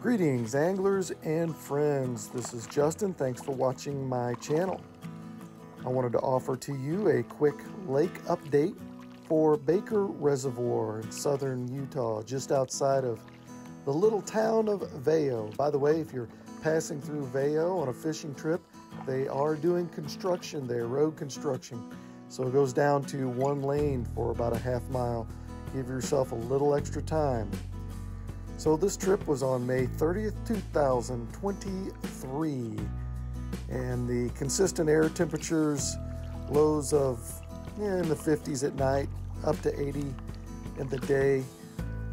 Greetings, anglers and friends. This is Justin. Thanks for watching my channel. I wanted to offer to you a quick lake update for Baker Reservoir in southern Utah, just outside of the little town of Veyo. By the way, if you're passing through Veyo on a fishing trip, they are doing construction there, road construction. So it goes down to one lane for about a half mile. Give yourself a little extra time. So this trip was on May 30th, 2023. And the consistent air temperatures, lows of yeah, in the 50s at night, up to 80 in the day.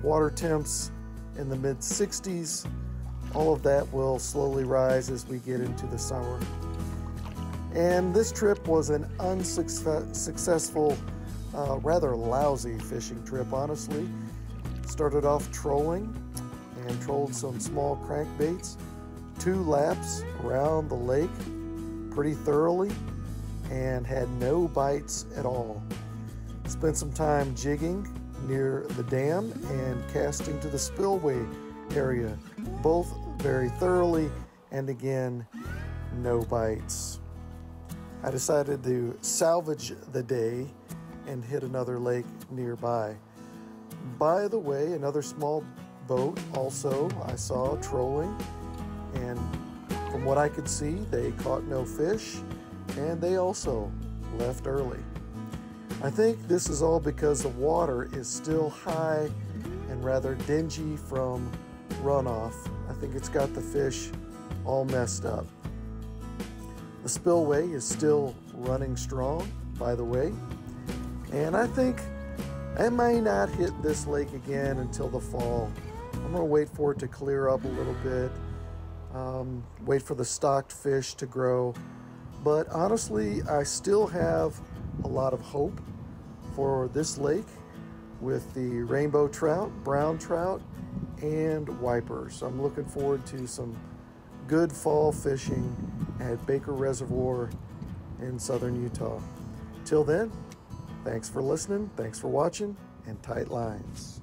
Water temps in the mid 60s. All of that will slowly rise as we get into the summer. And this trip was an unsuccessful, uh, rather lousy fishing trip, honestly. Started off trolling and trolled some small crankbaits, two laps around the lake pretty thoroughly, and had no bites at all. Spent some time jigging near the dam and casting to the spillway area, both very thoroughly, and again, no bites. I decided to salvage the day and hit another lake nearby. By the way, another small boat also I saw trolling, and from what I could see, they caught no fish and they also left early. I think this is all because the water is still high and rather dingy from runoff. I think it's got the fish all messed up. The spillway is still running strong, by the way, and I think I may not hit this lake again until the fall. I'm going to wait for it to clear up a little bit, um, wait for the stocked fish to grow. But honestly, I still have a lot of hope for this lake with the rainbow trout, brown trout, and wipers. I'm looking forward to some good fall fishing at Baker Reservoir in southern Utah. Till then, thanks for listening, thanks for watching, and tight lines.